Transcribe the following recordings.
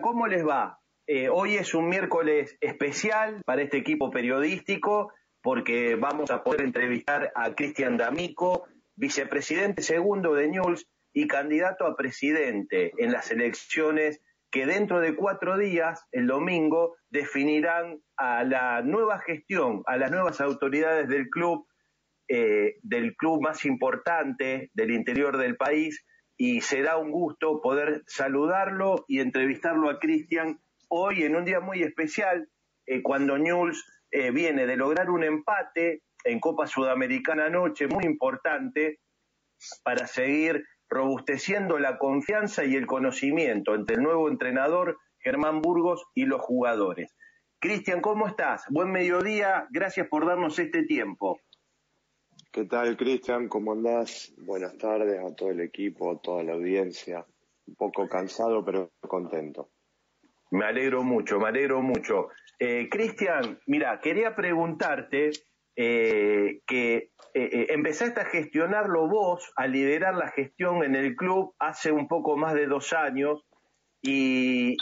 ¿cómo les va? Eh, hoy es un miércoles especial para este equipo periodístico porque vamos a poder entrevistar a Cristian D'Amico, vicepresidente segundo de News y candidato a presidente en las elecciones que dentro de cuatro días, el domingo, definirán a la nueva gestión, a las nuevas autoridades del club, eh, del club más importante del interior del país, y será un gusto poder saludarlo y entrevistarlo a Cristian hoy en un día muy especial, eh, cuando News eh, viene de lograr un empate en Copa Sudamericana anoche, muy importante, para seguir robusteciendo la confianza y el conocimiento entre el nuevo entrenador Germán Burgos y los jugadores. Cristian, ¿cómo estás? Buen mediodía, gracias por darnos este tiempo. ¿Qué tal, Cristian? ¿Cómo andás? Buenas tardes a todo el equipo, a toda la audiencia. Un poco cansado, pero contento. Me alegro mucho, me alegro mucho. Eh, Cristian, mira, quería preguntarte eh, que eh, empezaste a gestionarlo vos, a liderar la gestión en el club hace un poco más de dos años y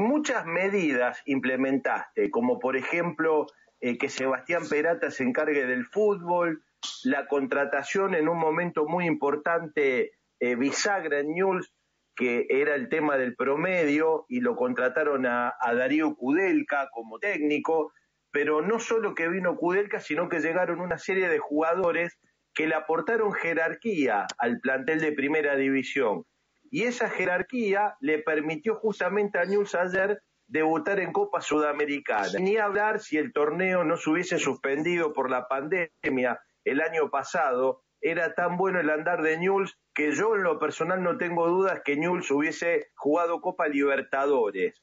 muchas medidas implementaste, como por ejemplo que Sebastián Perata se encargue del fútbol, la contratación en un momento muy importante, eh, bisagra en News, que era el tema del promedio, y lo contrataron a, Darío Kudelka como técnico, pero no solo que vino Kudelka, sino que llegaron una serie de jugadores que le aportaron jerarquía al plantel de primera división. Y esa jerarquía le permitió justamente a News ayer debutar en Copa Sudamericana. Ni hablar si el torneo no se hubiese suspendido por la pandemia el año pasado, era tan bueno el andar de Newell's que yo en lo personal no tengo dudas que Newell's hubiese jugado Copa Libertadores.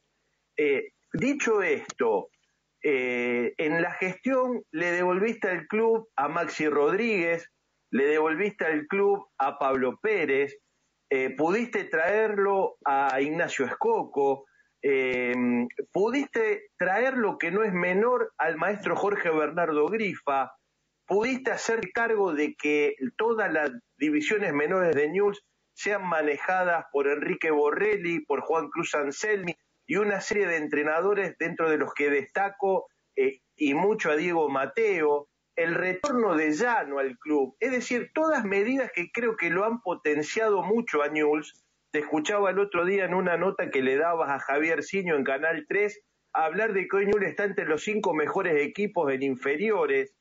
Eh, dicho esto, eh, en la gestión le devolviste al club a Maxi Rodríguez, le devolviste al club a Pablo Pérez, eh, pudiste traerlo a Ignacio Escoco, pudiste traer lo que no es menor al maestro Jorge Bernardo Grifa, pudiste hacer cargo de que todas las divisiones menores de News sean manejadas por Enrique Borrelli, por Juan Cruz Anselmi y una serie de entrenadores dentro de los que destaco eh, y mucho a Diego Mateo, el retorno de Llano al club, es decir, todas medidas que creo que lo han potenciado mucho a News. Te escuchaba el otro día en una nota que le dabas a Javier Ciño en Canal 3 a hablar de que hoy Newell's está entre los cinco mejores equipos en inferiores,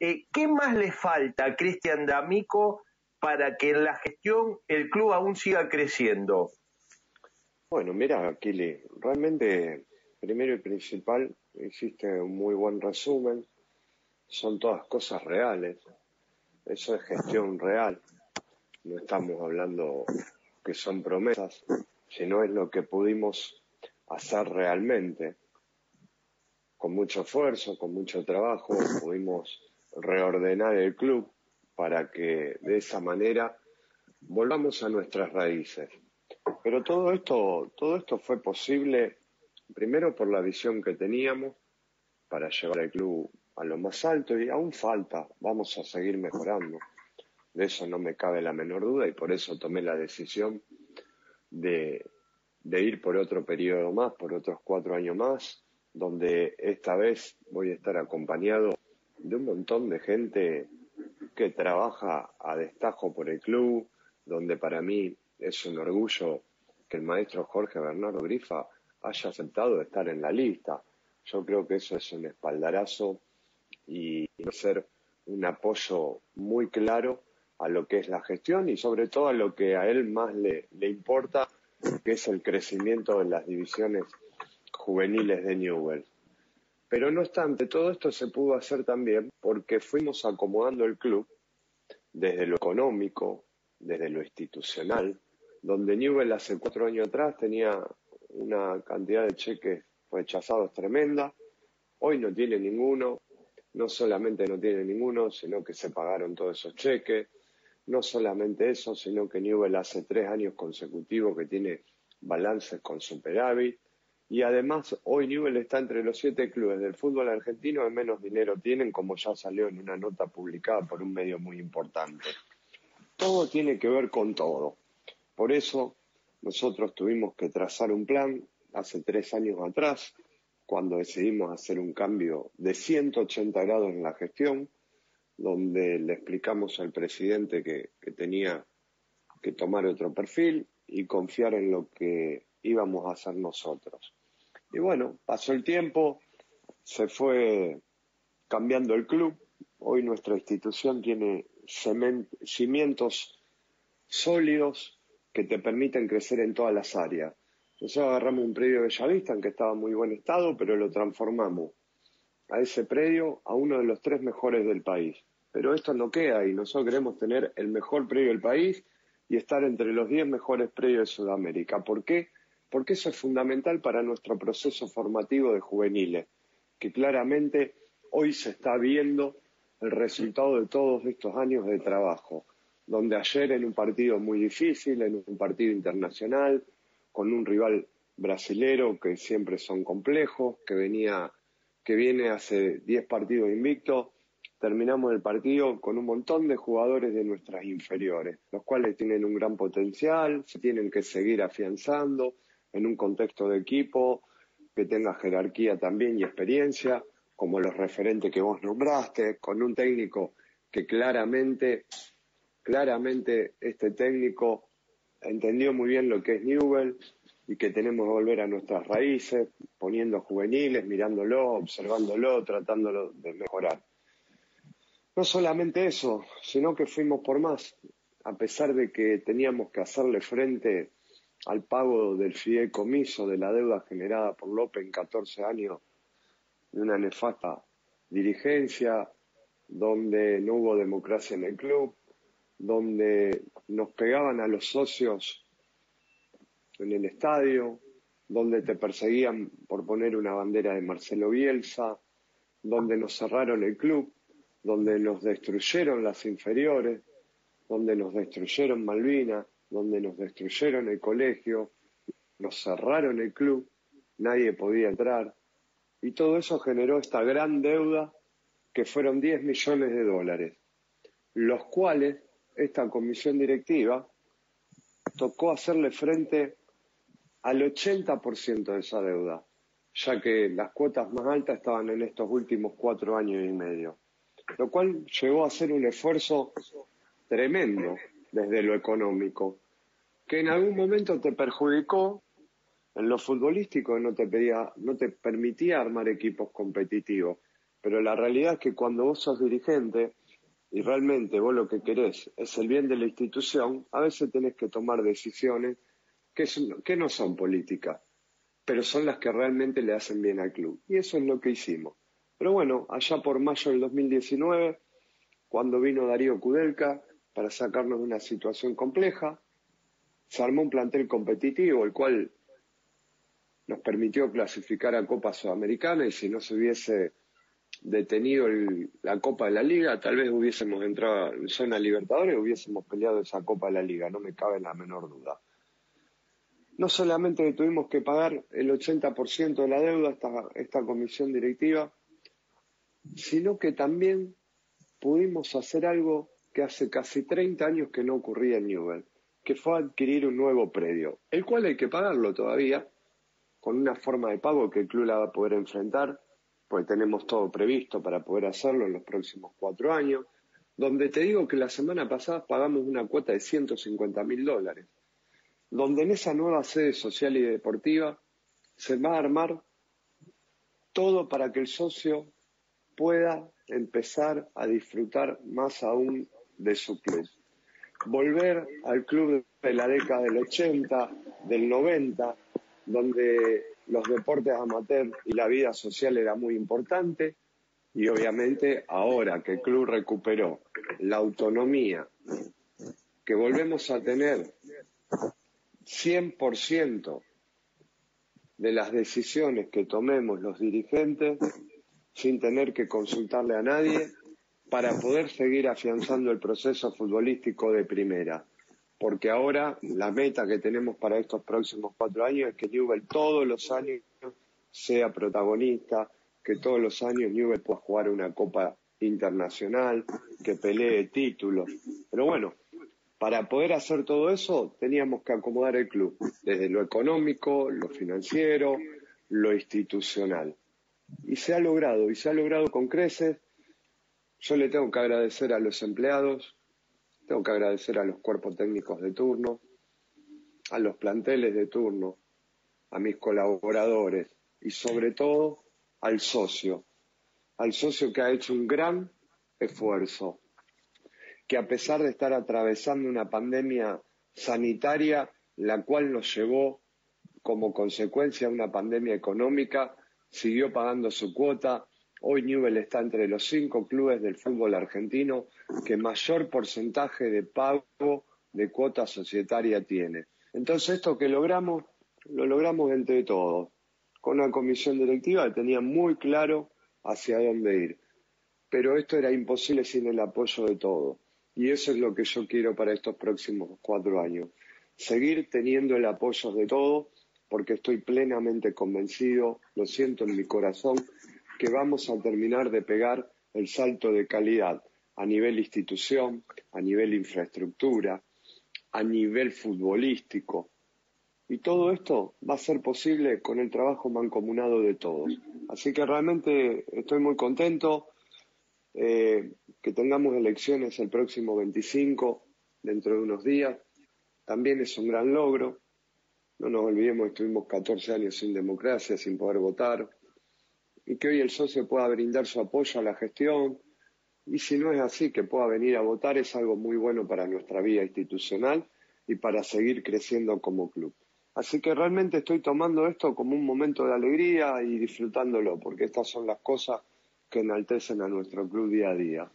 eh, ¿Qué más le falta a Cristian D'Amico para que en la gestión el club aún siga creciendo? Bueno, mira, Kili, realmente, primero y principal, hiciste un muy buen resumen. Son todas cosas reales. Eso es gestión real. No estamos hablando que son promesas, sino es lo que pudimos hacer realmente. Con mucho esfuerzo, con mucho trabajo, pudimos reordenar el club para que de esa manera volvamos a nuestras raíces. Pero todo esto, todo esto fue posible primero por la visión que teníamos para llevar el club a lo más alto y aún falta, vamos a seguir mejorando. De eso no me cabe la menor duda y por eso tomé la decisión de, de ir por otro periodo más, por otros cuatro años más, donde esta vez voy a estar acompañado de un montón de gente que trabaja a destajo por el club, donde para mí es un orgullo que el maestro Jorge Bernardo Grifa haya aceptado estar en la lista. Yo creo que eso es un espaldarazo y ser un apoyo muy claro a lo que es la gestión y sobre todo a lo que a él más le, le importa, que es el crecimiento de las divisiones juveniles de Newell. Pero no obstante, todo esto se pudo hacer también porque fuimos acomodando el club desde lo económico, desde lo institucional, donde Newell hace cuatro años atrás tenía una cantidad de cheques rechazados tremenda, hoy no tiene ninguno, no solamente no tiene ninguno, sino que se pagaron todos esos cheques, no solamente eso, sino que Newell hace tres años consecutivos que tiene balances con superávit, y además hoy Newell está entre los siete clubes del fútbol argentino que menos dinero tienen, como ya salió en una nota publicada por un medio muy importante. Todo tiene que ver con todo. Por eso nosotros tuvimos que trazar un plan hace tres años atrás, cuando decidimos hacer un cambio de 180 grados en la gestión, donde le explicamos al presidente que, que tenía que tomar otro perfil y confiar en lo que íbamos a hacer nosotros. Y bueno, pasó el tiempo, se fue cambiando el club. Hoy nuestra institución tiene cimientos sólidos que te permiten crecer en todas las áreas. Nosotros agarramos un predio de Bellavista en que estaba en muy buen estado, pero lo transformamos a ese predio a uno de los tres mejores del país. Pero esto no queda ahí. Nosotros queremos tener el mejor predio del país y estar entre los diez mejores predios de Sudamérica. ¿Por qué? Porque eso es fundamental para nuestro proceso formativo de juveniles, que claramente hoy se está viendo el resultado de todos estos años de trabajo, donde ayer en un partido muy difícil, en un partido internacional, con un rival brasilero que siempre son complejos, que venía, que viene hace 10 partidos invictos, terminamos el partido con un montón de jugadores de nuestras inferiores, los cuales tienen un gran potencial, se tienen que seguir afianzando en un contexto de equipo que tenga jerarquía también y experiencia, como los referentes que vos nombraste, con un técnico que claramente, claramente este técnico entendió muy bien lo que es Newell y que tenemos que volver a nuestras raíces, poniendo juveniles, mirándolo, observándolo, tratándolo de mejorar. No solamente eso, sino que fuimos por más, a pesar de que teníamos que hacerle frente al pago del fideicomiso de la deuda generada por López en 14 años de una nefasta dirigencia, donde no hubo democracia en el club, donde nos pegaban a los socios en el estadio, donde te perseguían por poner una bandera de Marcelo Bielsa, donde nos cerraron el club, donde nos destruyeron las inferiores, donde nos destruyeron Malvinas, donde nos destruyeron el colegio, nos cerraron el club, nadie podía entrar. Y todo eso generó esta gran deuda que fueron 10 millones de dólares, los cuales esta comisión directiva tocó hacerle frente al 80% de esa deuda, ya que las cuotas más altas estaban en estos últimos cuatro años y medio, lo cual llegó a ser un esfuerzo tremendo desde lo económico, que en algún momento te perjudicó en lo futbolístico, no te, pedía, no te permitía armar equipos competitivos, pero la realidad es que cuando vos sos dirigente, y realmente vos lo que querés es el bien de la institución, a veces tenés que tomar decisiones que, que no son políticas, pero son las que realmente le hacen bien al club. Y eso es lo que hicimos. Pero bueno, allá por mayo del 2019, cuando vino Darío Kudelka para sacarnos de una situación compleja, se armó un plantel competitivo, el cual nos permitió clasificar a Copa Sudamericana y si no se hubiese detenido la Copa de la Liga, tal vez hubiésemos entrado en zona Libertadores, hubiésemos peleado esa Copa de la Liga, no me cabe la menor duda. No solamente tuvimos que pagar el 80% de la deuda esta, esta comisión directiva, sino que también pudimos hacer algo que hace casi 30 años que no ocurría en Newell, que fue adquirir un nuevo predio, el cual hay que pagarlo todavía, con una forma de pago que el club la va a poder enfrentar porque tenemos todo previsto para poder hacerlo en los próximos cuatro años, donde te digo que la semana pasada pagamos una cuota de 150 mil dólares, donde en esa nueva sede social y deportiva se va a armar todo para que el socio pueda empezar a disfrutar más aún de su club. Volver al club de la década del 80, del 90, donde los deportes amateur y la vida social era muy importante y obviamente ahora que el club recuperó la autonomía, que volvemos a tener 100% de las decisiones que tomemos los dirigentes sin tener que consultarle a nadie para poder seguir afianzando el proceso futbolístico de primera porque ahora la meta que tenemos para estos próximos cuatro años es que Newell todos los años sea protagonista, que todos los años Newell pueda jugar una Copa Internacional, que pelee títulos. Pero bueno, Para poder hacer todo eso teníamos que acomodar el club, desde lo económico, lo financiero, lo institucional. Y se ha logrado, y se ha logrado con creces. Yo le tengo que agradecer a los empleados, tengo que agradecer a los cuerpos técnicos de turno, a los planteles de turno, a mis colaboradores y sobre todo al socio, al socio que ha hecho un gran esfuerzo, que a pesar de estar atravesando una pandemia sanitaria, la cual nos llevó como consecuencia a una pandemia económica, siguió pagando su cuota. Hoy Newell está entre los cinco clubes del fútbol argentino que mayor porcentaje de pago de cuota societaria tiene. Entonces esto que logramos, lo logramos entre todos, con una comisión directiva que tenía muy claro hacia dónde ir. Pero esto era imposible sin el apoyo de todos. Y eso es lo que yo quiero para estos próximos cuatro años. Seguir teniendo el apoyo de todos, porque estoy plenamente convencido, lo siento en mi corazón, que vamos a terminar de pegar el salto de calidad a nivel institución, a nivel infraestructura, a nivel futbolístico. Y todo esto va a ser posible con el trabajo mancomunado de todos. Así que realmente estoy muy contento eh, que tengamos elecciones el próximo 25, dentro de unos días. También es un gran logro. No nos olvidemos, estuvimos 14 años sin democracia, sin poder votar. Y que hoy el socio pueda brindar su apoyo a la gestión, y si no es así, que pueda venir a votar es algo muy bueno para nuestra vida institucional y para seguir creciendo como club. Así que realmente estoy tomando esto como un momento de alegría y disfrutándolo, porque estas son las cosas que enaltecen a nuestro club día a día.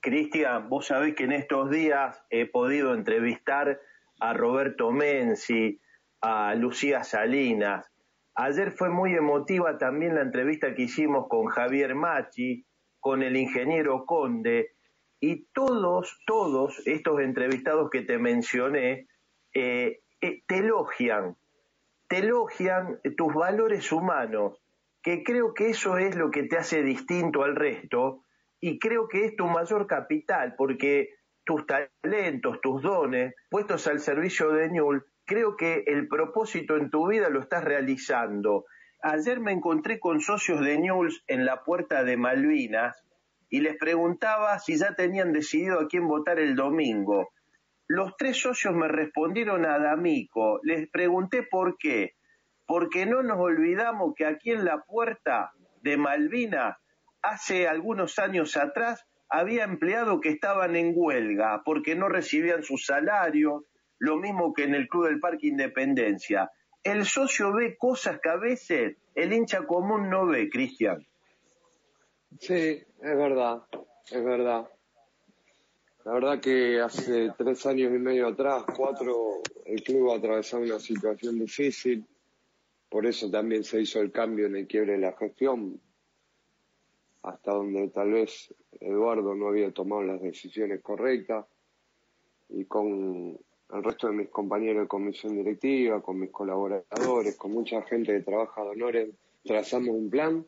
Cristian, vos sabés que en estos días he podido entrevistar a Roberto Menzi, a Lucía Salinas. Ayer fue muy emotiva también la entrevista que hicimos con Javier Machi, con el ingeniero Conde, y todos, todos estos entrevistados que te mencioné, eh, eh, te elogian, te elogian tus valores humanos, que creo que eso es lo que te hace distinto al resto y creo que es tu mayor capital, porque tus talentos, tus dones, puestos al servicio de Newell, creo que el propósito en tu vida lo estás realizando Ayer me encontré con socios de News en la puerta de Malvinas y les preguntaba si ya tenían decidido a quién votar el domingo. Los tres socios me respondieron a D'Amico. Les pregunté por qué. Porque no nos olvidamos que aquí en la puerta de Malvinas, hace algunos años atrás, había empleados que estaban en huelga porque no recibían su salario, lo mismo que en el Club del Parque Independencia el socio ve cosas que a veces el hincha común no ve, Cristian. Sí, es verdad, es verdad. La verdad que hace tres años y medio atrás, cuatro, el club atravesado una situación difícil. Por eso también se hizo el cambio en el quiebre de la gestión, hasta donde tal vez Eduardo no había tomado las decisiones correctas y con el resto de mis compañeros de comisión directiva, con mis colaboradores, con mucha gente que trabaja de honores, trazamos un plan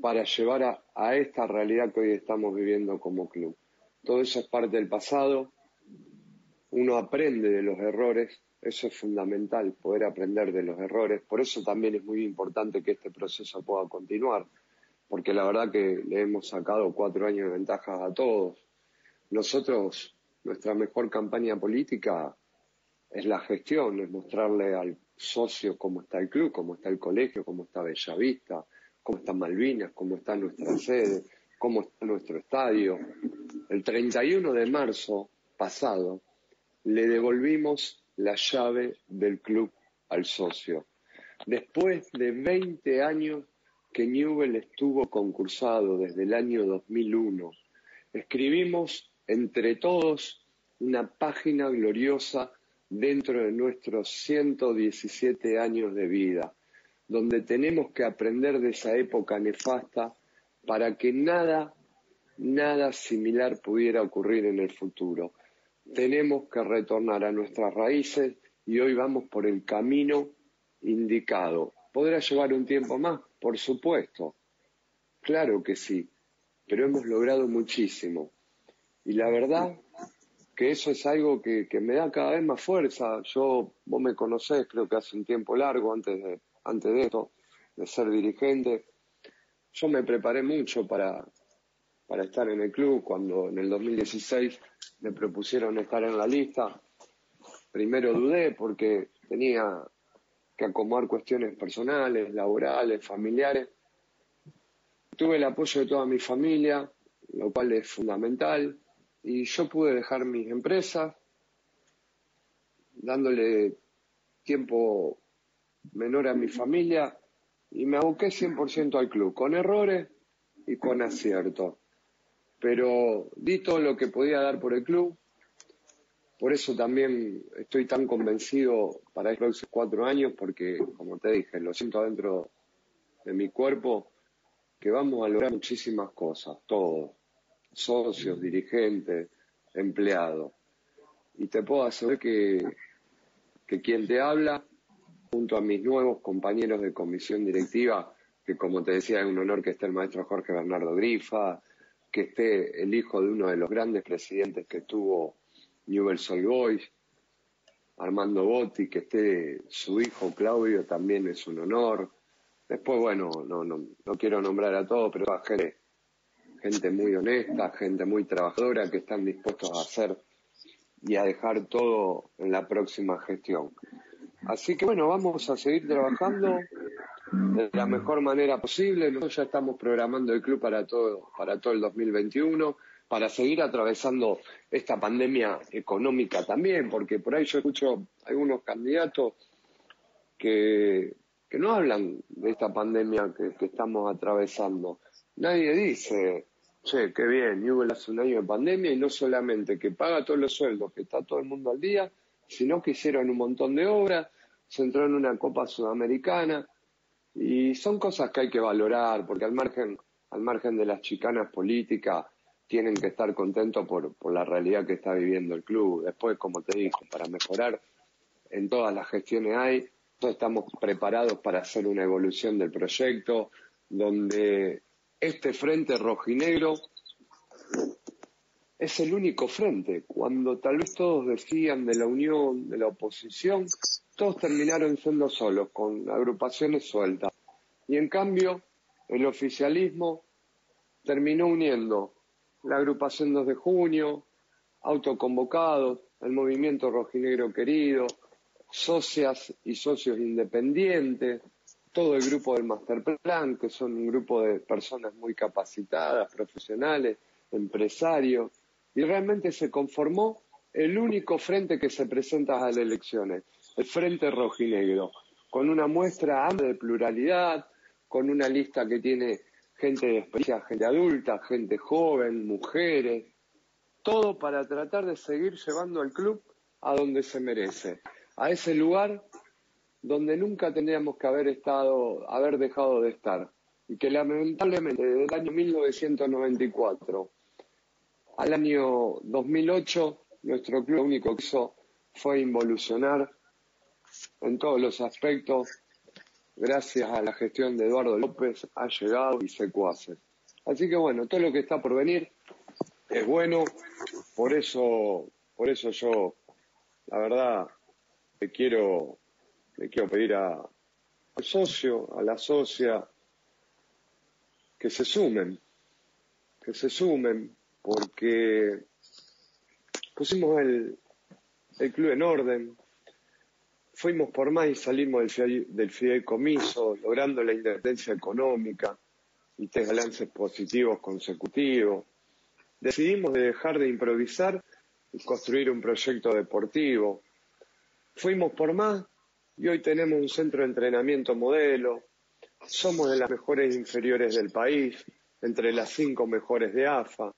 para llevar a, a, esta realidad que hoy estamos viviendo como club. Todo eso es parte del pasado, uno aprende de los errores, eso es fundamental, poder aprender de los errores, por eso también es muy importante que este proceso pueda continuar, porque la verdad que le hemos sacado cuatro años de ventajas a todos. Nosotros nuestra mejor campaña política es la gestión, es mostrarle al socio cómo está el club, cómo está el colegio, cómo está Bellavista, cómo está Malvinas, cómo está nuestra sede, cómo está nuestro estadio. El 31 de marzo pasado le devolvimos la llave del club al socio. Después de 20 años que Newell estuvo concursado desde el año 2001, escribimos entre todos una página gloriosa dentro de nuestros 117 años de vida, donde tenemos que aprender de esa época nefasta para que nada, nada similar pudiera ocurrir en el futuro. Tenemos que retornar a nuestras raíces y hoy vamos por el camino indicado. ¿Podrá llevar un tiempo más? Por supuesto. Claro que sí, pero hemos logrado muchísimo. Y la verdad que eso es algo que, que, me da cada vez más fuerza. Yo, vos me conocés, creo que hace un tiempo largo antes de, antes de esto, de ser dirigente. Yo me preparé mucho para, para estar en el club cuando en el 2016 me propusieron estar en la lista. Primero dudé porque tenía que acomodar cuestiones personales, laborales, familiares. Tuve el apoyo de toda mi familia, lo cual es fundamental, y yo pude dejar mis empresas, dándole tiempo menor a mi familia, y me aboqué 100% al club, con errores y con aciertos. Pero di todo lo que podía dar por el club, por eso también estoy tan convencido para estos cuatro años, porque, como te dije, lo siento adentro de mi cuerpo, que vamos a lograr muchísimas cosas, todos, socios, dirigentes, empleados. Y te puedo asegurar que, que quien te habla, junto a mis nuevos compañeros de comisión directiva, que como te decía es un honor que esté el maestro Jorge Bernardo Grifa, que esté el hijo de uno de los grandes presidentes que tuvo Newell's Old Boys, Armando Botti, que esté su hijo Claudio, también es un honor. Después, bueno, no, no, no quiero nombrar a todos, pero gente, gente muy honesta, gente muy trabajadora que están dispuestos a hacer y a dejar todo en la próxima gestión. Así que bueno, vamos a seguir trabajando de la mejor manera posible. Nosotros ya estamos programando el club para todo, para todo el 2021 para seguir atravesando esta pandemia económica también, porque por ahí yo escucho algunos candidatos que, que no hablan de esta pandemia que, estamos atravesando. Nadie dice, che, qué bien, Newell hace un año de pandemia y no solamente que paga todos los sueldos, que está todo el mundo al día, sino que hicieron un montón de obras, se entró en una Copa Sudamericana y son cosas que hay que valorar, porque al margen, al margen de las chicanas políticas, tienen que estar contentos por, por la realidad que está viviendo el club. Después, como te digo, para mejorar en todas las gestiones hay, todos estamos preparados para hacer una evolución del proyecto, donde este frente rojinegro es el único frente. Cuando tal vez todos decían de la unión, de la oposición, todos terminaron siendo solos, con agrupaciones sueltas. Y en cambio, el oficialismo terminó uniendo la agrupación 2 de junio, autoconvocados, el movimiento rojinegro querido, socias y socios independientes, todo el grupo del Master Plan, que son un grupo de personas muy capacitadas, profesionales, empresarios, y realmente se conformó el único frente que se presenta a las elecciones, el Frente Rojinegro, con una muestra amplia de pluralidad, con una lista que tiene gente de experiencia, gente adulta, gente joven, mujeres, todo para tratar de seguir llevando al club a donde se merece, a ese lugar donde nunca tendríamos que haber estado, haber dejado de estar, y que lamentablemente desde el año 1994 al año 2008 nuestro club único que hizo fue involucionar en todos los aspectos gracias a la gestión de Eduardo López, ha llegado y se cuace. Así que bueno, todo lo que está por venir es bueno, por eso, por eso yo, la verdad, le quiero, le quiero pedir a, al socio, a la socia, que se sumen, que se sumen, porque pusimos el, el club en orden, fuimos por más y salimos del, fideicomiso, logrando la independencia económica y tres balances positivos consecutivos. Decidimos dejar de improvisar y construir un proyecto deportivo. Fuimos por más y hoy tenemos un centro de entrenamiento modelo. Somos de las mejores inferiores del país, entre las cinco mejores de AFA.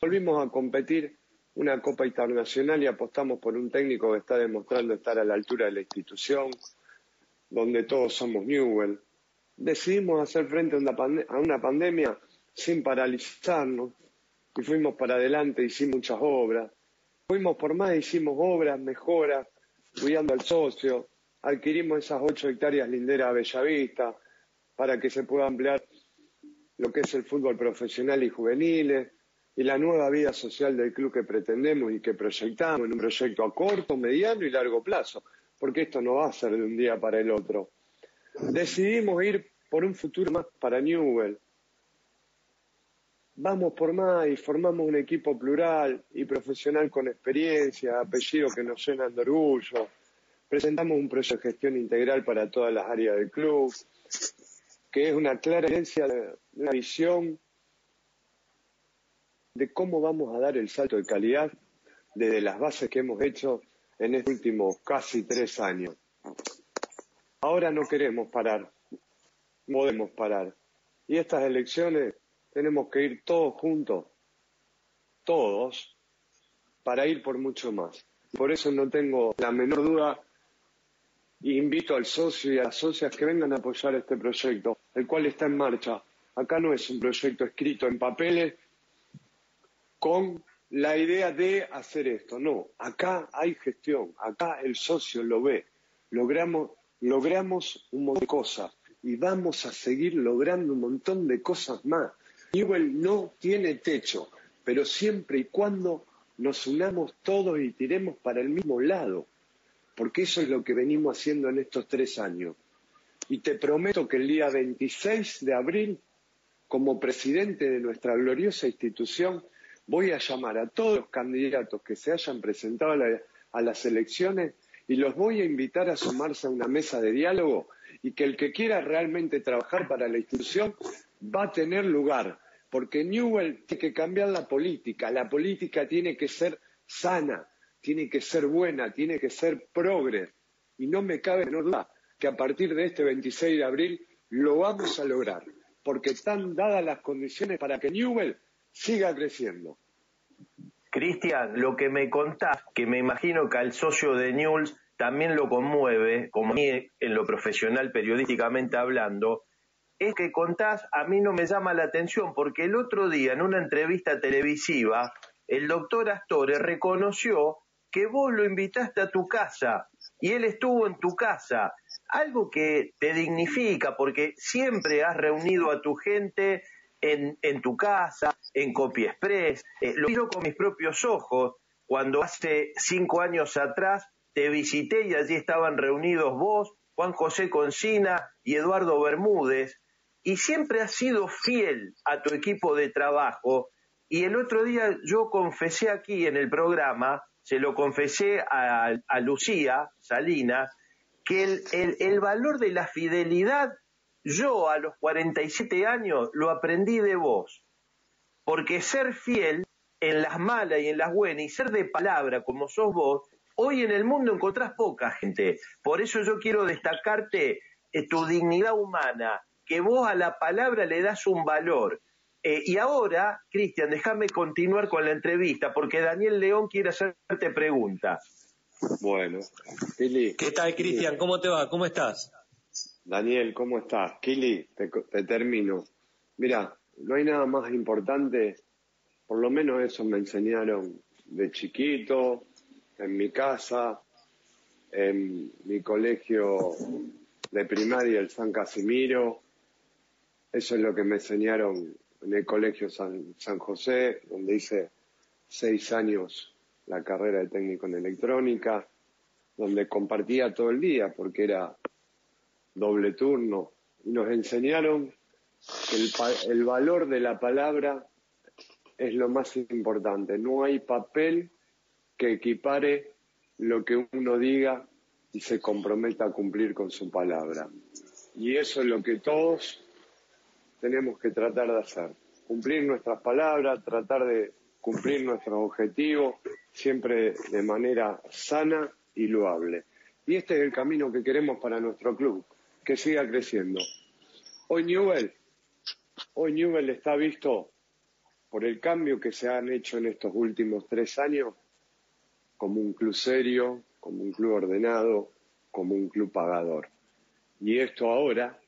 Volvimos a competir una Copa Internacional y apostamos por un técnico que está demostrando estar a la altura de la institución, donde todos somos Newell. Decidimos hacer frente a una, pandemia sin paralizarnos y fuimos para adelante, hicimos muchas obras. Fuimos por más, hicimos obras, mejoras, cuidando al socio, adquirimos esas ocho hectáreas linderas a Bellavista para que se pueda ampliar lo que es el fútbol profesional y juveniles y la nueva vida social del club que pretendemos y que proyectamos en un proyecto a corto, mediano y largo plazo, porque esto no va a ser de un día para el otro. Decidimos ir por un futuro más para Newell. Vamos por más y formamos un equipo plural y profesional con experiencia, apellidos que nos llenan de orgullo. Presentamos un proyecto de gestión integral para todas las áreas del club, que es una clara evidencia de una visión de cómo vamos a dar el salto de calidad desde las bases que hemos hecho en estos últimos casi tres años. Ahora no queremos parar, no podemos parar. Y estas elecciones tenemos que ir todos juntos, todos, para ir por mucho más. Por eso no tengo la menor duda invito al socio y a las socias que vengan a apoyar este proyecto, el cual está en marcha. Acá no es un proyecto escrito en papeles, con la idea de hacer esto. No, acá hay gestión, acá el socio lo ve. Logramos, logramos un montón de cosas y vamos a seguir logrando un montón de cosas más. Newell no tiene techo, pero siempre y cuando nos unamos todos y tiremos para el mismo lado, porque eso es lo que venimos haciendo en estos tres años. Y te prometo que el día 26 de abril, como presidente de nuestra gloriosa institución, voy a llamar a todos los candidatos que se hayan presentado a, las elecciones y los voy a invitar a sumarse a una mesa de diálogo y que el que quiera realmente trabajar para la institución va a tener lugar, porque Newell tiene que cambiar la política, la política tiene que ser sana, tiene que ser buena, tiene que ser progres, y no me cabe menor duda que a partir de este 26 de abril lo vamos a lograr, porque están dadas las condiciones para que Newell siga creciendo. Cristian, lo que me contás, que me imagino que al socio de News también lo conmueve, como a mí en lo profesional periodísticamente hablando, es que contás, a mí no me llama la atención, porque el otro día en una entrevista televisiva, el doctor Astore reconoció que vos lo invitaste a tu casa y él estuvo en tu casa, algo que te dignifica, porque siempre has reunido a tu gente en, en tu casa, en Copy Express. Eh, lo vi con mis propios ojos cuando hace cinco años atrás te visité y allí estaban reunidos vos, Juan José Concina y Eduardo Bermúdez, y siempre has sido fiel a tu equipo de trabajo. Y el otro día yo confesé aquí en el programa, se lo confesé a, Lucía Salinas, que el valor de la fidelidad yo a los 47 años lo aprendí de vos, porque ser fiel en las malas y en las buenas y ser de palabra como sos vos, hoy en el mundo encontrás poca gente. Por eso yo quiero destacarte eh, tu dignidad humana, que vos a la palabra le das un valor. Eh, y ahora, Cristian, déjame continuar con la entrevista, porque Daniel León quiere hacerte preguntas. Bueno, ¿Qué tal, Cristian? ¿Cómo te va? ¿Cómo estás? Daniel, ¿cómo estás? Kili, te, termino. Mira, no hay nada más importante, por lo menos eso me enseñaron de chiquito, en mi casa, en mi colegio de primaria, el San Casimiro. Eso es lo que me enseñaron en el colegio San, José, donde hice seis años la carrera de técnico en electrónica, donde compartía todo el día, porque era doble turno, y nos enseñaron que el, valor de la palabra es lo más importante. No hay papel que equipare lo que uno diga y se comprometa a cumplir con su palabra. Y eso es lo que todos tenemos que tratar de hacer. Cumplir nuestras palabras, tratar de cumplir nuestros objetivos, siempre de manera sana y loable. Y este es el camino que queremos para nuestro club que siga creciendo. Hoy Newell, hoy Newell está visto por el cambio que se han hecho en estos últimos tres años como un club serio, como un club ordenado, como un club pagador. Y esto ahora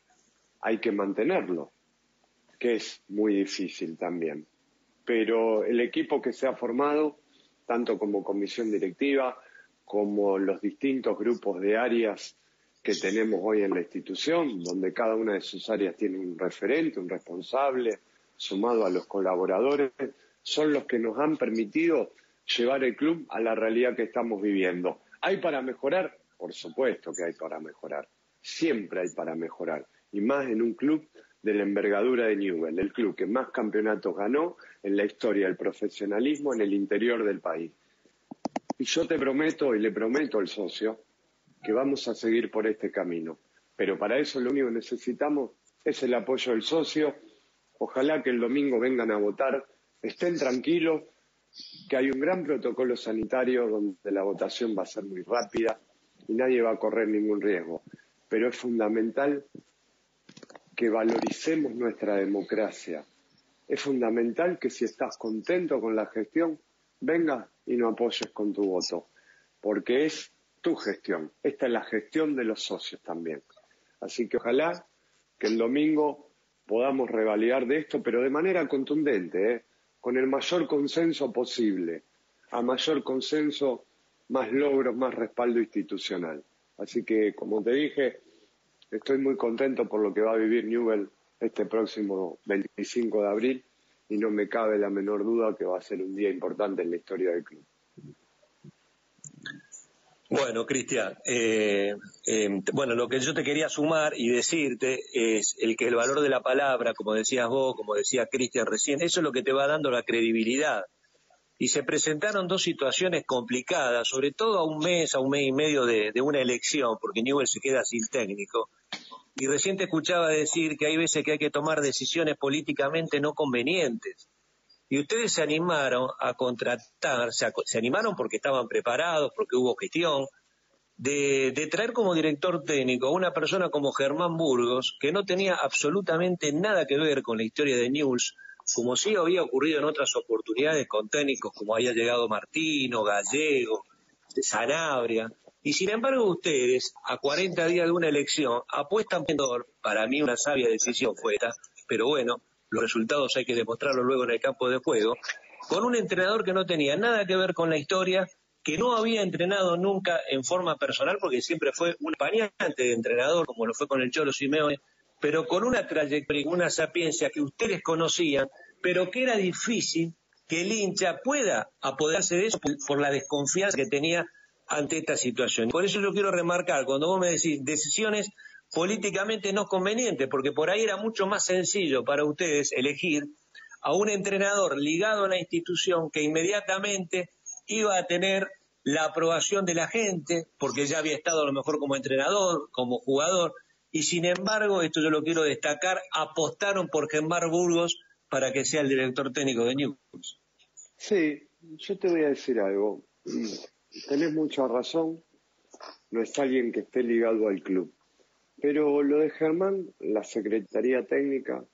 hay que mantenerlo, que es muy difícil también. Pero el equipo que se ha formado, tanto como comisión directiva, como los distintos grupos de áreas que tenemos hoy en la institución, donde cada una de sus áreas tiene un referente, un responsable, sumado a los colaboradores, son los que nos han permitido llevar el club a la realidad que estamos viviendo. ¿Hay para mejorar? Por supuesto que hay para mejorar. Siempre hay para mejorar. Y más en un club de la envergadura de Newell, el club que más campeonatos ganó en la historia del profesionalismo en el interior del país. Y yo te prometo y le prometo al socio que vamos a seguir por este camino. Pero para eso lo único que necesitamos es el apoyo del socio. Ojalá que el domingo vengan a votar, estén tranquilos, que hay un gran protocolo sanitario donde la votación va a ser muy rápida y nadie va a correr ningún riesgo. Pero es fundamental que valoricemos nuestra democracia. Es fundamental que si estás contento con la gestión, venga y no apoyes con tu voto, porque es tu gestión. Esta es la gestión de los socios también. Así que ojalá que el domingo podamos revalidar de esto, pero de manera contundente, ¿eh? con el mayor consenso posible. A mayor consenso, más logros, más respaldo institucional. Así que, como te dije, Estoy muy contento por lo que va a vivir Newell este próximo 25 de abril y no me cabe la menor duda que va a ser un día importante en la historia del club. Bueno, Cristian, eh, eh, bueno, lo que yo te quería sumar y decirte es el que el valor de la palabra, como decías vos, como decía Cristian recién, eso es lo que te va dando la credibilidad. Y se presentaron dos situaciones complicadas, sobre todo a un mes, a un mes y medio de, una elección, porque Newell se queda sin técnico y recién te escuchaba decir que hay veces que hay que tomar decisiones políticamente no convenientes. Y ustedes se animaron a contratar, se, animaron porque estaban preparados, porque hubo gestión, de, de, traer como director técnico a una persona como Germán Burgos, que no tenía absolutamente nada que ver con la historia de News, como sí había ocurrido en otras oportunidades con técnicos como había llegado Martino, Gallego, Sanabria, y sin embargo ustedes, a 40 días de una elección, apuestan por, para mí una sabia decisión fue esta, pero bueno, los resultados hay que demostrarlos luego en el campo de juego, con un entrenador que no tenía nada que ver con la historia, que no había entrenado nunca en forma personal, porque siempre fue un pañante de entrenador, como lo fue con el Cholo Simeone, pero con una trayectoria, una sapiencia que ustedes conocían, pero que era difícil que el hincha pueda apoderarse de eso por la desconfianza que tenía ante esta situación. Por eso yo quiero remarcar, cuando vos me decís decisiones políticamente no convenientes, porque por ahí era mucho más sencillo para ustedes elegir a un entrenador ligado a la institución que inmediatamente iba a tener la aprobación de la gente, porque ya había estado a lo mejor como entrenador, como jugador, y sin embargo, esto yo lo quiero destacar, apostaron por Gemar Burgos para que sea el director técnico de Newcastle. Sí, yo te voy a decir algo tenés mucha razón, no es alguien que esté ligado al club. Pero lo de Germán, la Secretaría Técnica,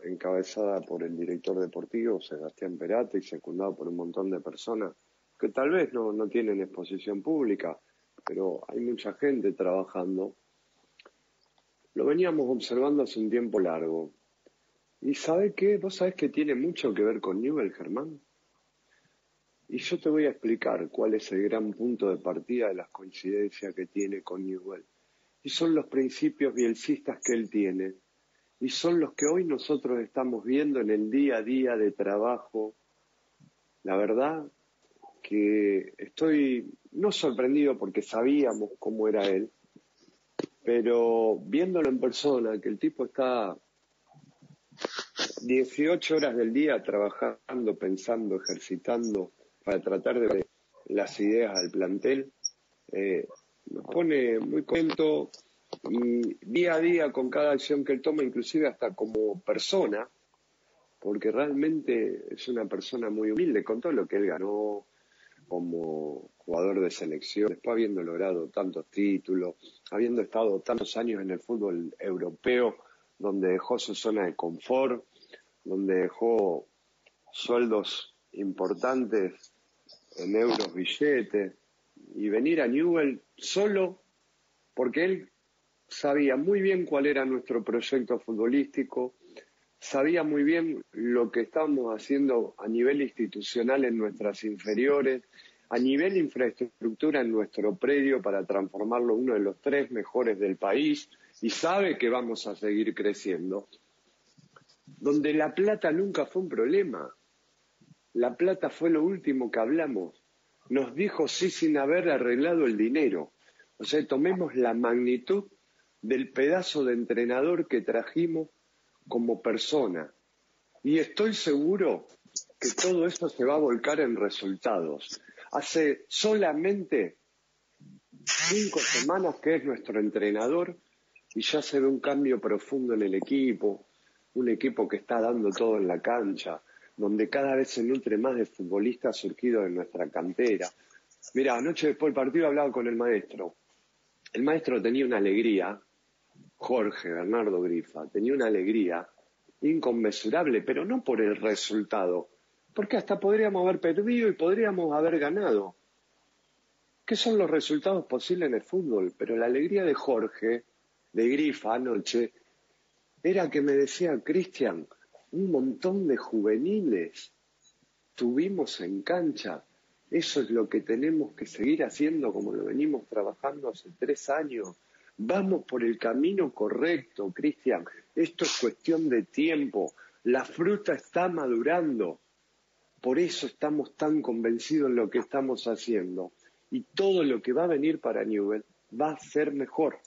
encabezada por el director deportivo, Sebastián Perate, y secundado por un montón de personas que tal vez no, no tienen exposición pública, pero hay mucha gente trabajando. Lo veníamos observando hace un tiempo largo. ¿Y sabe qué? ¿Vos sabés que tiene mucho que ver con Newell, Germán? Y yo te voy a explicar cuál es el gran punto de partida de las coincidencias que tiene con Newell. Y son los principios bielcistas que él tiene. Y son los que hoy nosotros estamos viendo en el día a día de trabajo. La verdad que estoy no sorprendido porque sabíamos cómo era él, pero viéndolo en persona, que el tipo está 18 horas del día trabajando, pensando, ejercitando, para tratar de ver las ideas al plantel, eh, nos pone muy contento y día a día con cada acción que él toma, inclusive hasta como persona, porque realmente es una persona muy humilde con todo lo que él ganó como jugador de selección, después habiendo logrado tantos títulos, habiendo estado tantos años en el fútbol europeo, donde dejó su zona de confort, donde dejó sueldos importantes en euros billetes y venir a Newell solo porque él sabía muy bien cuál era nuestro proyecto futbolístico, sabía muy bien lo que estábamos haciendo a nivel institucional en nuestras inferiores, a nivel infraestructura en nuestro predio para transformarlo uno de los tres mejores del país y sabe que vamos a seguir creciendo, donde la plata nunca fue un problema. La plata fue lo último que hablamos. Nos dijo sí sin haber arreglado el dinero. O sea, tomemos la magnitud del pedazo de entrenador que trajimos como persona. Y estoy seguro que todo esto se va a volcar en resultados. Hace solamente cinco semanas que es nuestro entrenador y ya se ve un cambio profundo en el equipo, un equipo que está dando todo en la cancha, donde cada vez se nutre más de futbolistas surgidos de nuestra cantera. Mira, anoche después del partido hablaba con el maestro. El maestro tenía una alegría, Jorge Bernardo Grifa, tenía una alegría inconmensurable, pero no por el resultado, porque hasta podríamos haber perdido y podríamos haber ganado. ¿Qué son los resultados posibles en el fútbol? Pero la alegría de Jorge, de Grifa anoche, era que me decía, Cristian, un montón de juveniles tuvimos en cancha. Eso es lo que tenemos que seguir haciendo como lo venimos trabajando hace tres años. Vamos por el camino correcto, Cristian. Esto es cuestión de tiempo. La fruta está madurando. Por eso estamos tan convencidos en lo que estamos haciendo. Y todo lo que va a venir para Newell va a ser mejor.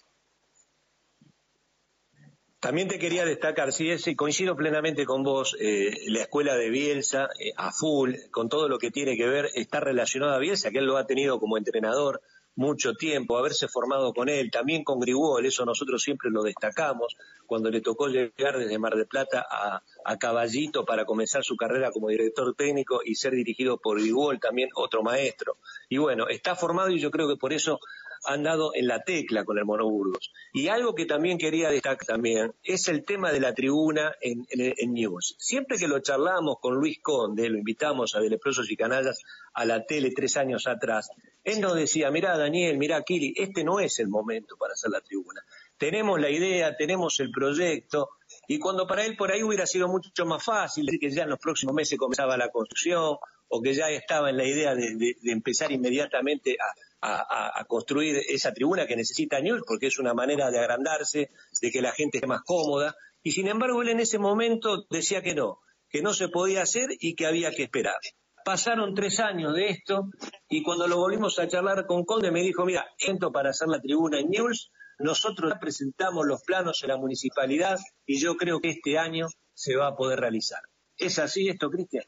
También te quería destacar, sí, y coincido plenamente con vos, eh, la escuela de Bielsa, eh, a full, con todo lo que tiene que ver, está relacionado a Bielsa, que él lo ha tenido como entrenador mucho tiempo, haberse formado con él, también con Grigol, eso nosotros siempre lo destacamos, cuando le tocó llegar desde Mar del Plata a, a Caballito para comenzar su carrera como director técnico y ser dirigido por Grigol, también otro maestro. Y bueno, está formado y yo creo que por eso han dado en la tecla con el Monoburgos. Y algo que también quería destacar también es el tema de la tribuna en, News. Siempre que lo charlamos con Luis Conde, lo invitamos a Deleprosos y Canallas a la tele tres años atrás, él nos decía, mirá Daniel, mirá Kili, este no es el momento para hacer la tribuna. Tenemos la idea, tenemos el proyecto, y cuando para él por ahí hubiera sido mucho más fácil, decir que ya en los próximos meses comenzaba la construcción, o que ya estaba en la idea de empezar inmediatamente a, a, construir esa tribuna que necesita News porque es una manera de agrandarse, de que la gente esté más cómoda. Y sin embargo, él en ese momento decía que no, que no se podía hacer y que había que esperar. Pasaron tres años de esto y cuando lo volvimos a charlar con Conde me dijo, mira, entro para hacer la tribuna en News, nosotros presentamos los planos en la municipalidad y yo creo que este año se va a poder realizar. ¿Es así esto, Cristian?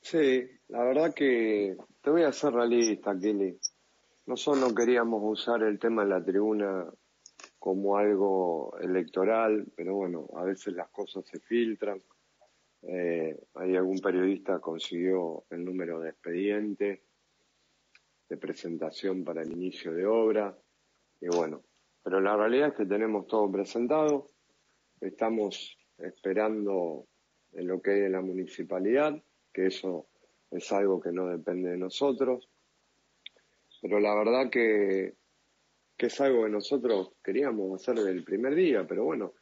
Sí, la verdad que te voy a hacer realista, Kelly. Nosotros no queríamos usar el tema de la tribuna como algo electoral, pero bueno, a veces las cosas se filtran. Eh, hay algún periodista consiguió el número de expediente de presentación para el inicio de obra y bueno, pero la realidad es que tenemos todo presentado, estamos esperando en lo que hay en la municipalidad, que eso es algo que no depende de nosotros pero la verdad que, es algo que nosotros queríamos hacer desde el primer día, pero bueno,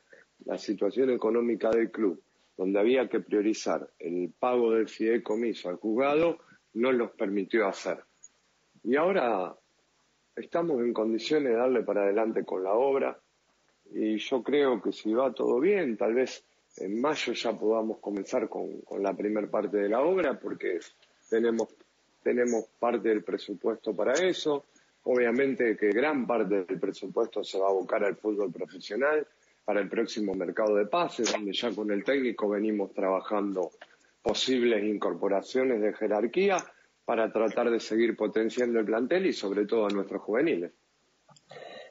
la situación económica del club, donde había que priorizar el pago del fideicomiso al juzgado, no nos permitió hacer. Y ahora estamos en condiciones de darle para adelante con la obra y yo creo que si va todo bien, tal vez en mayo ya podamos comenzar con la primera parte de la obra porque tenemos tenemos parte del presupuesto para eso. Obviamente que gran parte del presupuesto se va a abocar al fútbol profesional para el próximo mercado de pases, donde ya con el técnico venimos trabajando posibles incorporaciones de jerarquía para tratar de seguir potenciando el plantel y sobre todo a nuestros juveniles.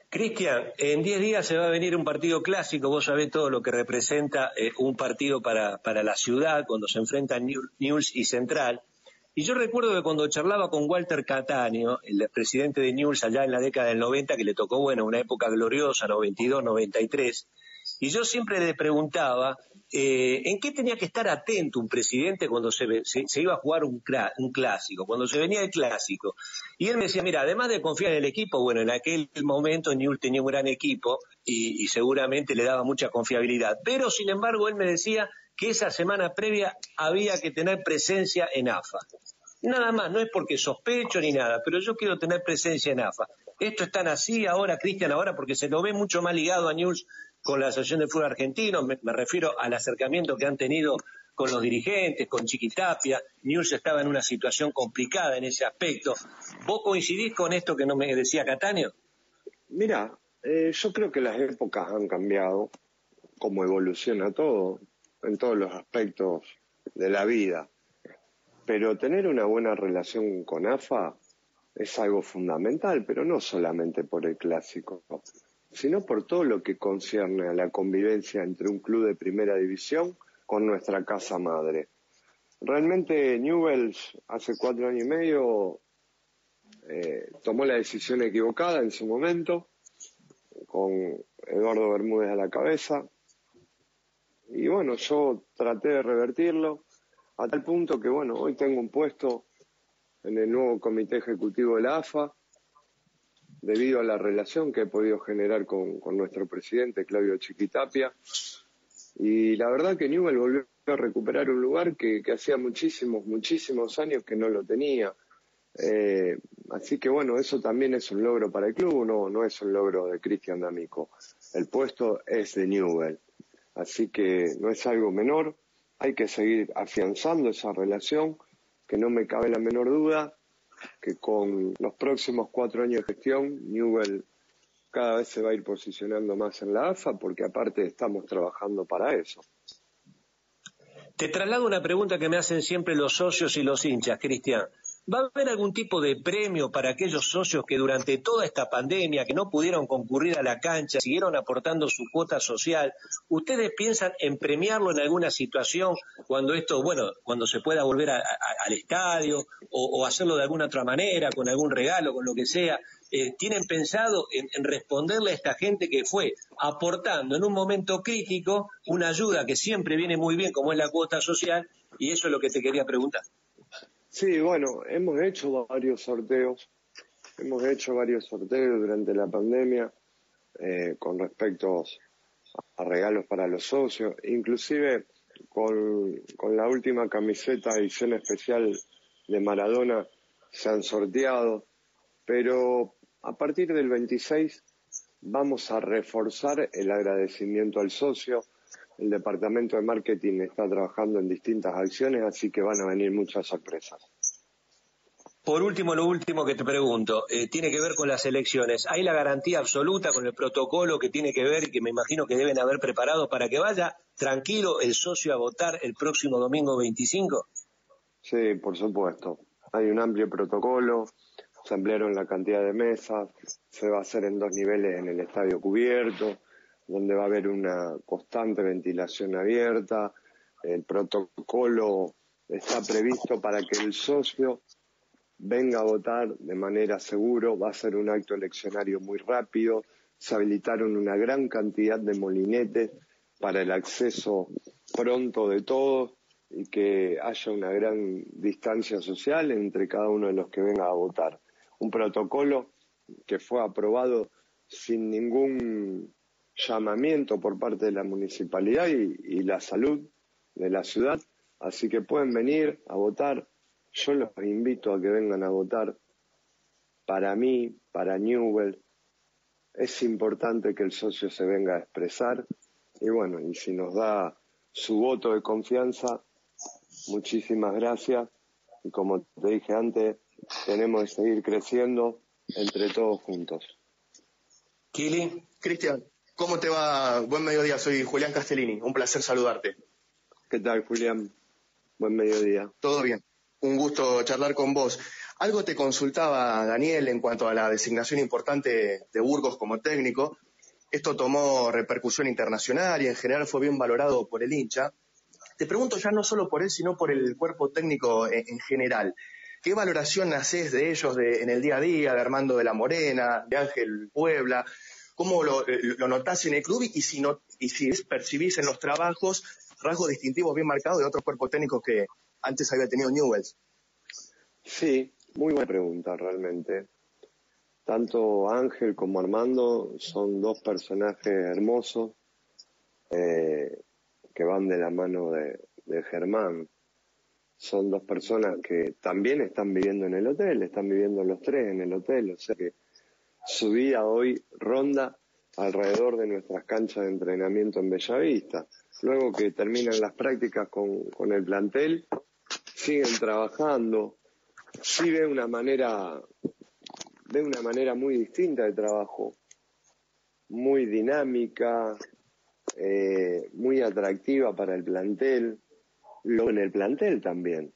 Cristian, en 10 días se va a venir un partido clásico, vos sabés todo lo que representa eh, un partido para, para la ciudad cuando se enfrentan News y Central. Y yo recuerdo que cuando charlaba con Walter Cataño, el presidente de News allá en la década del 90, que le tocó, bueno, una época gloriosa, 92, 93, y yo siempre le preguntaba eh, en qué tenía que estar atento un presidente cuando se, iba a jugar un, clásico, cuando se venía el clásico. Y él me decía, mira, además de confiar en el equipo, bueno, en aquel momento Newell tenía un gran equipo y seguramente le daba mucha confiabilidad, pero sin embargo él me decía que esa semana previa había que tener presencia en AFA. Nada más, no es porque sospecho ni nada, pero yo quiero tener presencia en AFA. Esto es así ahora, Cristian, ahora porque se lo ve mucho más ligado a News con la Asociación de Fútbol Argentino, me, refiero al acercamiento que han tenido con los dirigentes, con Chiquitapia. News estaba en una situación complicada en ese aspecto. ¿Vos coincidís con esto que no me decía Catania? Mira, eh, yo creo que las épocas han cambiado, como evoluciona todo, en todos los aspectos de la vida. Pero tener una buena relación con AFA es algo fundamental, pero no solamente por el clásico, sino por todo lo que concierne a la convivencia entre un club de primera división con nuestra casa madre. Realmente Newells hace cuatro años y medio eh, tomó la decisión equivocada en su momento, con Eduardo Bermúdez a la cabeza, y bueno, yo traté de revertirlo a tal punto que bueno, hoy tengo un puesto en el nuevo comité ejecutivo de la AFA, debido a la relación que he podido generar con, nuestro presidente Claudio Chiquitapia. Y la verdad que Newell volvió a recuperar un lugar que, hacía muchísimos, muchísimos años que no lo tenía. Eh, así que bueno, eso también es un logro para el club, no, no es un logro de Cristian D'Amico. El puesto es de Newell. Así que no es algo menor, hay que seguir afianzando esa relación que no me cabe la menor duda que con los próximos cuatro años de gestión, Newell cada vez se va a ir posicionando más en la AFA porque aparte estamos trabajando para eso. Te traslado una pregunta que me hacen siempre los socios y los hinchas, Cristian. ¿Va a haber algún tipo de premio para aquellos socios que durante toda esta pandemia, que no pudieron concurrir a la cancha, siguieron aportando su cuota social? ¿Ustedes piensan en premiarlo en alguna situación cuando esto, bueno, cuando se pueda volver al estadio o, hacerlo de alguna otra manera, con algún regalo, con lo que sea? Eh, ¿Tienen pensado en, en responderle a esta gente que fue aportando en un momento crítico una ayuda que siempre viene muy bien, como es la cuota social? Y eso es lo que te quería preguntar. Sí, bueno, hemos hecho varios sorteos, hemos hecho varios sorteos durante la pandemia eh, con respecto a regalos para los socios, inclusive con, con la última camiseta edición especial de Maradona se han sorteado, pero a partir del 26 vamos a reforzar el agradecimiento al socio, el departamento de marketing está trabajando en distintas acciones, así que van a venir muchas sorpresas. Por último, lo último que te pregunto, eh, tiene que ver con las elecciones. ¿Hay la garantía absoluta con el protocolo que tiene que ver y que me imagino que deben haber preparado para que vaya tranquilo el socio a votar el próximo domingo 25? Sí, por supuesto. Hay un amplio protocolo, se ampliaron la cantidad de mesas, se va a hacer en dos niveles en el estadio cubierto, donde va a haber una constante ventilación abierta. El protocolo está previsto para que el socio venga a votar de manera seguro, va a ser un acto eleccionario muy rápido, se habilitaron una gran cantidad de molinetes para el acceso pronto de todos y que haya una gran distancia social entre cada uno de los que venga a votar. Un protocolo que fue aprobado sin ningún llamamiento por parte de la municipalidad y, la salud de la ciudad, así que pueden venir a votar. Yo los invito a que vengan a votar. Para mí, para Newell, es importante que el socio se venga a expresar y bueno, y si nos da su voto de confianza, muchísimas gracias y como te dije antes, tenemos que seguir creciendo entre todos juntos. Kili. Cristian, ¿Cómo te va? Buen mediodía, soy Julián Castellini. Un placer saludarte. ¿Qué tal, Julián? Buen mediodía. Todo bien. Un gusto charlar con vos. Algo te consultaba Daniel en cuanto a la designación importante de Burgos como técnico. Esto tomó repercusión internacional y en general fue bien valorado por el hincha. Te pregunto ya no solo por él, sino por el cuerpo técnico en, general. ¿Qué valoración haces de ellos en el día a día, de Armando de la Morena, de Ángel Puebla? Cómo lo, lo notás en el club y si, no, y si percibís en los trabajos rasgos distintivos bien marcados de otros cuerpos técnicos que antes había tenido Newells. Sí, muy buena pregunta realmente. Tanto Ángel como Armando son dos personajes hermosos eh, que van de la mano de, de Germán. Son dos personas que también están viviendo en el hotel, están viviendo los tres en el hotel, o sea que su vida hoy ronda alrededor de nuestras canchas de entrenamiento en Bellavista. Luego que terminan las prácticas con, el plantel, siguen trabajando, sí ve una manera, ve una manera muy distinta de trabajo, muy dinámica, eh, muy atractiva para el plantel, luego en el plantel también,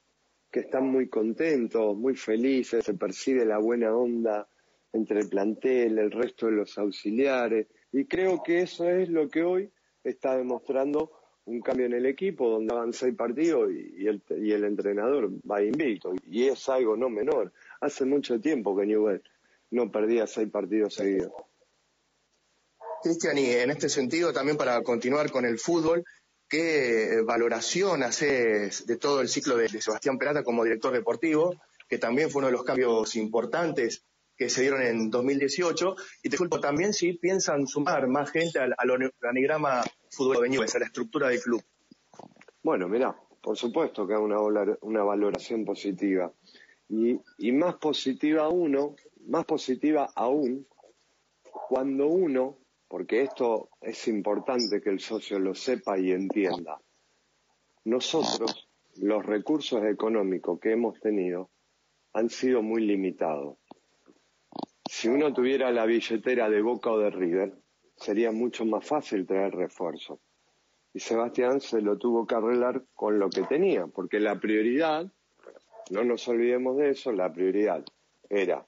que están muy contentos, muy felices, se percibe la buena onda entre el plantel, el resto de los auxiliares, y creo que eso es lo que hoy está demostrando un cambio en el equipo donde van seis partidos y, el, y el entrenador va invicto. Y es algo no menor. Hace mucho tiempo que Newell no perdía seis partidos seguidos. Cristian, y en este sentido también para continuar con el fútbol, ¿qué valoración haces de todo el ciclo de, Sebastián Perata como director deportivo, que también fue uno de los cambios importantes que se dieron en 2018. Y te disculpo también si piensan sumar más gente al, organigrama fútbol de a la estructura del club. Bueno, mira, por supuesto que hay una, una valoración positiva. Y, y más positiva uno, más positiva aún, cuando uno, porque esto es importante que el socio lo sepa y entienda, nosotros, los recursos económicos que hemos tenido han sido muy limitados si uno tuviera la billetera de Boca o de River, sería mucho más fácil traer refuerzo. Y Sebastián se lo tuvo que arreglar con lo que tenía, porque la prioridad, no nos olvidemos de eso, la prioridad era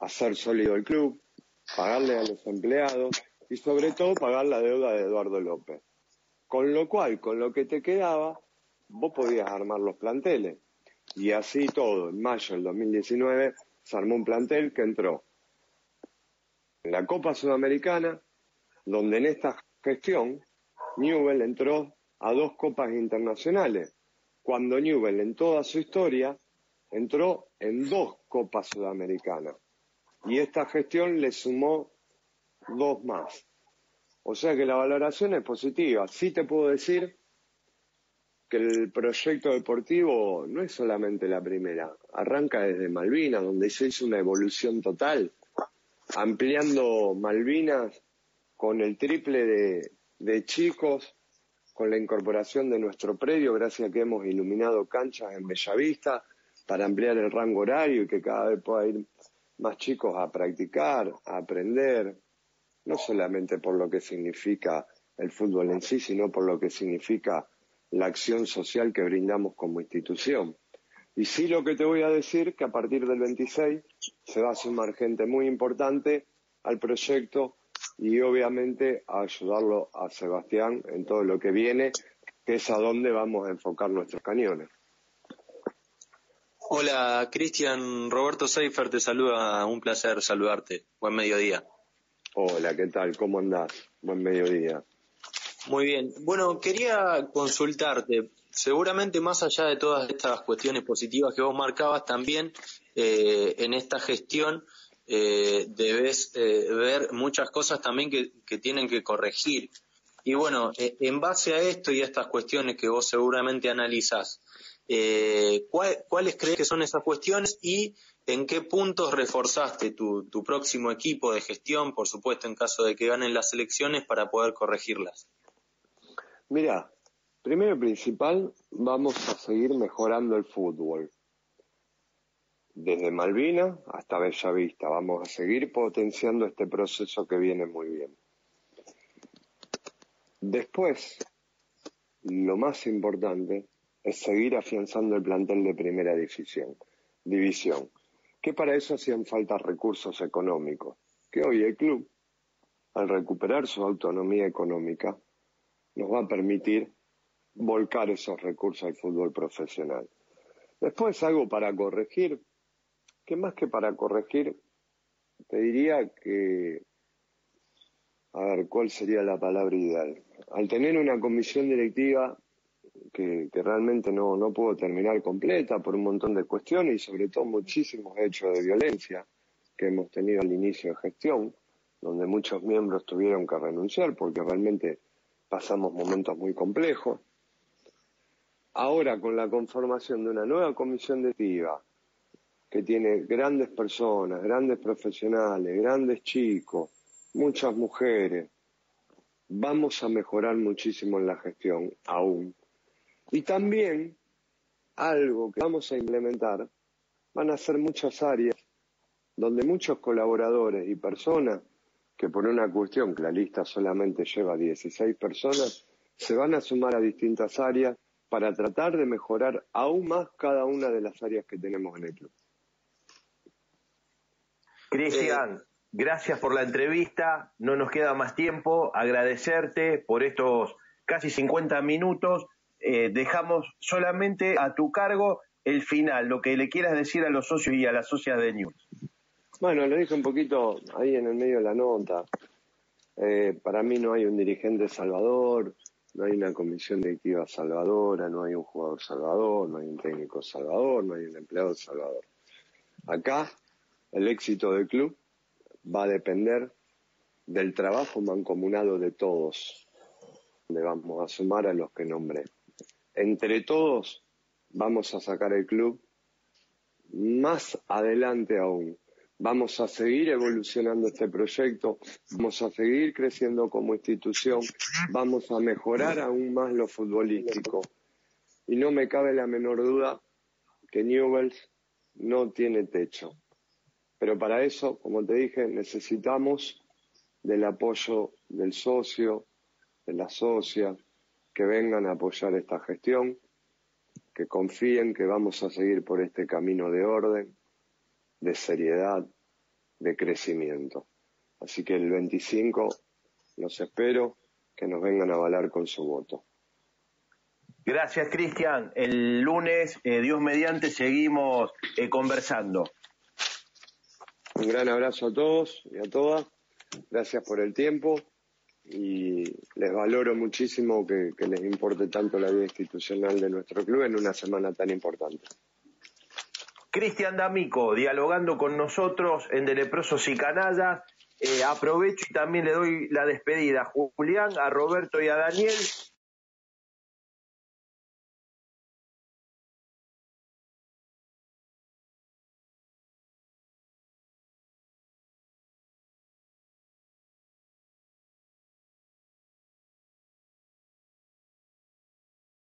hacer sólido el club, pagarle a los empleados y sobre todo pagar la deuda de Eduardo López. Con lo cual, con lo que te quedaba, vos podías armar los planteles. Y así todo, en mayo del 2019 se armó un plantel que entró en la Copa Sudamericana, donde en esta gestión Newell entró a dos copas internacionales, cuando Newell en toda su historia entró en dos copas sudamericanas. Y esta gestión le sumó dos más. O sea que la valoración es positiva. Sí te puedo decir que el proyecto deportivo no es solamente la primera, arranca desde Malvinas, donde se hizo una evolución total ampliando Malvinas con el triple de, chicos, con la incorporación de nuestro predio, gracias a que hemos iluminado canchas en Bellavista para ampliar el rango horario y que cada vez pueda ir más chicos a practicar, a aprender, no solamente por lo que significa el fútbol en sí, sino por lo que significa la acción social que brindamos como institución. Y sí lo que te voy a decir, que a partir del 26 se va a sumar gente muy importante al proyecto y obviamente a ayudarlo a Sebastián en todo lo que viene, que es a donde vamos a enfocar nuestros cañones. Hola, Cristian, Roberto Seifer te saluda, un placer saludarte. Buen mediodía. Hola, ¿qué tal? ¿Cómo andás? Buen mediodía. Muy bien. Bueno, quería consultarte, seguramente más allá de todas estas cuestiones positivas que vos marcabas, también eh, en esta gestión eh, debes eh, ver muchas cosas también que, tienen que corregir. Y bueno, en base a esto y a estas cuestiones que vos seguramente analizás, ¿cuáles crees que son esas cuestiones y en qué puntos reforzaste tu, tu próximo equipo de gestión, por supuesto en caso de que ganen las elecciones, para poder corregirlas? Mira, primero y principal, vamos a seguir mejorando el fútbol. Desde Malvina hasta Bellavista, vamos a seguir potenciando este proceso que viene muy bien. Después, lo más importante es seguir afianzando el plantel de primera división, división, que para eso hacían falta recursos económicos, que hoy el club, al recuperar su autonomía económica, nos va a permitir volcar esos recursos al fútbol profesional. Después algo para corregir, que más que para corregir, te diría que, a ver, ¿cuál sería la palabra ideal? Al tener una comisión directiva que, realmente no, no pudo terminar completa por un montón de cuestiones y sobre todo muchísimos hechos de violencia que hemos tenido al inicio de gestión, donde muchos miembros tuvieron que renunciar porque realmente pasamos momentos muy complejos. Ahora, con la conformación de una nueva comisión directiva, que tiene grandes personas, grandes profesionales, grandes chicos, muchas mujeres. Vamos a mejorar muchísimo en la gestión aún. Y también algo que vamos a implementar van a ser muchas áreas donde muchos colaboradores y personas que por una cuestión que la lista solamente lleva 16 personas, se van a sumar a distintas áreas para tratar de mejorar aún más cada una de las áreas que tenemos en el club. Cristian, gracias por la entrevista, no nos queda más tiempo, agradecerte por estos casi 50 minutos, eh, dejamos solamente a tu cargo el final, lo que le quieras decir a los socios y a las socias de News. Bueno, lo dije un poquito ahí en el medio de la nota. Eh, para mí no hay un dirigente salvador, no hay una comisión directiva salvadora, no hay un jugador salvador, no hay un técnico salvador, no hay un empleado salvador. Acá el éxito del club va a depender del trabajo mancomunado de todos, le vamos a sumar a los que nombré. Entre todos vamos a sacar el club más adelante aún Vamos a seguir evolucionando este proyecto, vamos a seguir creciendo como institución, vamos a mejorar aún más lo futbolístico. Y no me cabe la menor duda que Newells no tiene techo. Pero para eso, como te dije, necesitamos del apoyo del socio, de la socia, que vengan a apoyar esta gestión, que confíen que vamos a seguir por este camino de orden, de seriedad, de crecimiento. Así que el 25 los espero que nos vengan a avalar con su voto. Gracias, Cristian. El lunes, eh, Dios mediante, seguimos eh, conversando. Un gran abrazo a todos y a todas. Gracias por el tiempo y les valoro muchísimo que les importe tanto la vida institucional de nuestro club en una semana tan importante. Cristian D'Amico dialogando con nosotros en De Leprosos y Canallas. Eh, aprovecho y también le doy la despedida a Julián, a Roberto y a Daniel